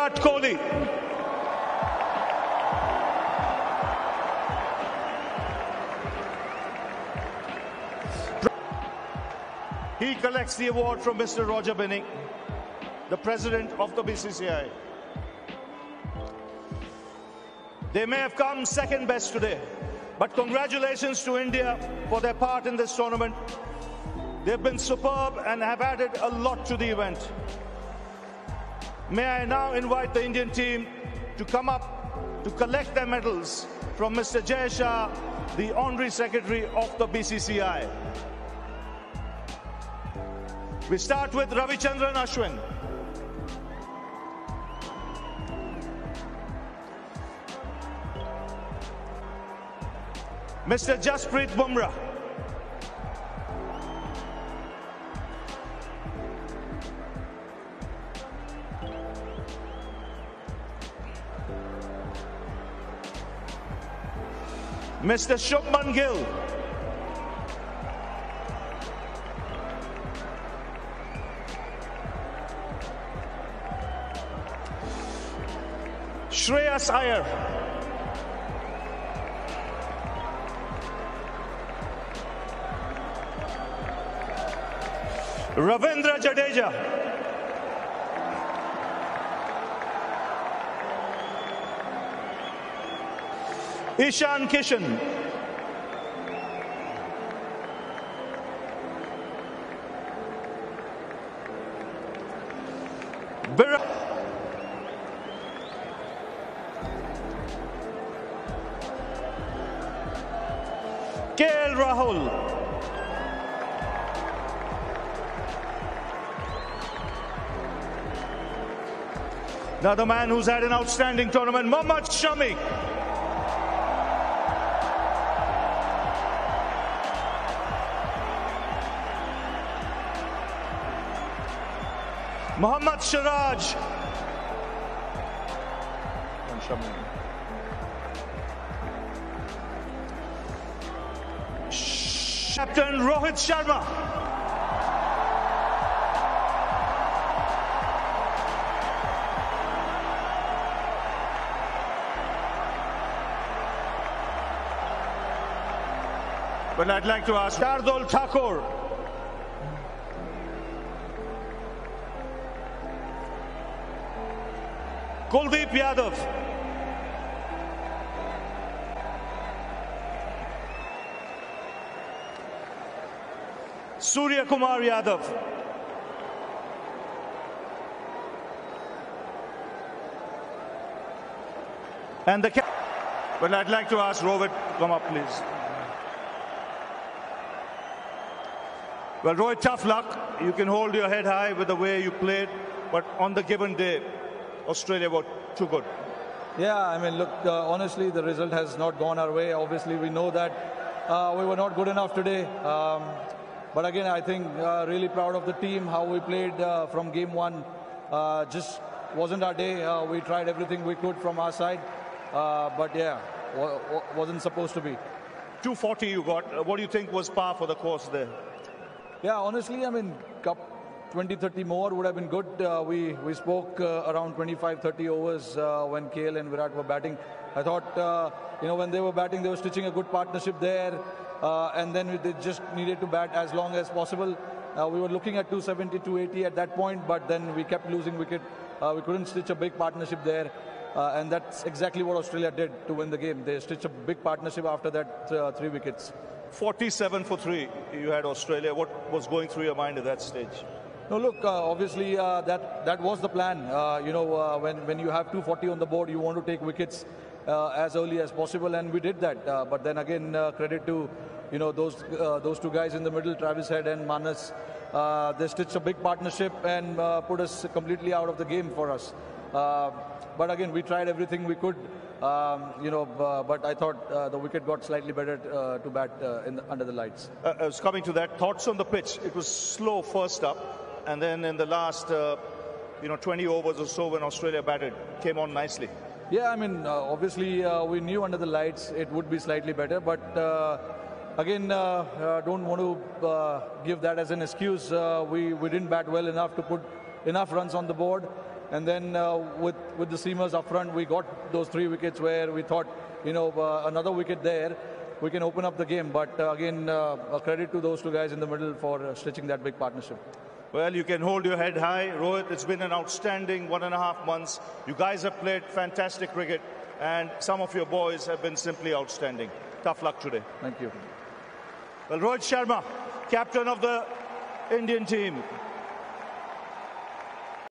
Virat Kohli. He collects the award from Mr. Roger Binny, the president of the BCCI. They may have come second best today, but congratulations to India for their part in this tournament. They've been superb and have added a lot to the event. May I now invite the Indian team to come up to collect their medals from Mr. Jay the Honorary Secretary of the BCCI. We start with Ravichandran Ashwin. Mr. Jasprit Bumrah. Mr. Shubman Gill. Shreyas Iyer. Ravindra Jadeja. Ishan Kishan. KL Rahul. Another man who's had an outstanding tournament, Mohammad Shami. Mohammad Siraj. Captain Rohit Sharma. But I'd like to ask Shardul Thakur. Kuldeep Yadav. Surya Kumar Yadav. And the Well, I'd like to ask Rohit come up, please. Well, Rohit, tough luck. You can hold your head high with the way you played, but on the given day, Australia were too good. Yeah, I mean, look, uh, honestly, the result has not gone our way. Obviously, we know that uh, we were not good enough today. Um, but again, I think uh, really proud of the team, how we played uh, from game one. Uh, just wasn't our day. Uh, we tried everything we could from our side. Uh, but yeah, wa- wa- wasn't supposed to be. 240 you got. Uh, What do you think was par for the course there? Yeah, honestly, I mean, cup 20, 30 more would have been good. Uh, we we spoke uh, around 25, 30 overs uh, when KL and Virat were batting. I thought, uh, you know, when they were batting, they were stitching a good partnership there, uh, and then they just needed to bat as long as possible. Uh, we were looking at 270, 280 at that point, but then we kept losing wicket. We couldn't stitch a big partnership there. And that's exactly what Australia did to win the game. They stitched a big partnership after that three wickets. 47 for 3 you had Australia. What was going through your mind at that stage? No, look, uh, obviously uh, that that was the plan. Uh, you know, uh, when when you have 240 on the board, you want to take wickets uh, as early as possible, and we did that. Uh, but then again, credit to you know those those two guys in the middle, Travis Head and Marnus. They stitched a big partnership and put us completely out of the game for us. But again, we tried everything we could. Um, you know, uh, but I thought uh, the wicket got slightly better uh, to bat the, under the lights. I was coming to that. Thoughts on the pitch? It was slow first up, and then in the last, uh, you know, 20 overs or so when Australia batted, came on nicely. Yeah, I mean, uh, obviously uh, we knew under the lights it would be slightly better, but uh, again, uh, uh, don't want to uh, give that as an excuse. We we didn't bat well enough to put enough runs on the board. And then with, with the seamers up front, we got those three wickets where we thought, you know, another wicket there, we can open up the game. But uh, again, uh, a credit to those two guys in the middle for uh, stitching that big partnership. Well, you can hold your head high. Rohit, it's been an outstanding one and a half months. You guys have played fantastic cricket, and some of your boys have been simply outstanding. Tough luck today. Thank you. Well, Rohit Sharma, captain of the Indian team,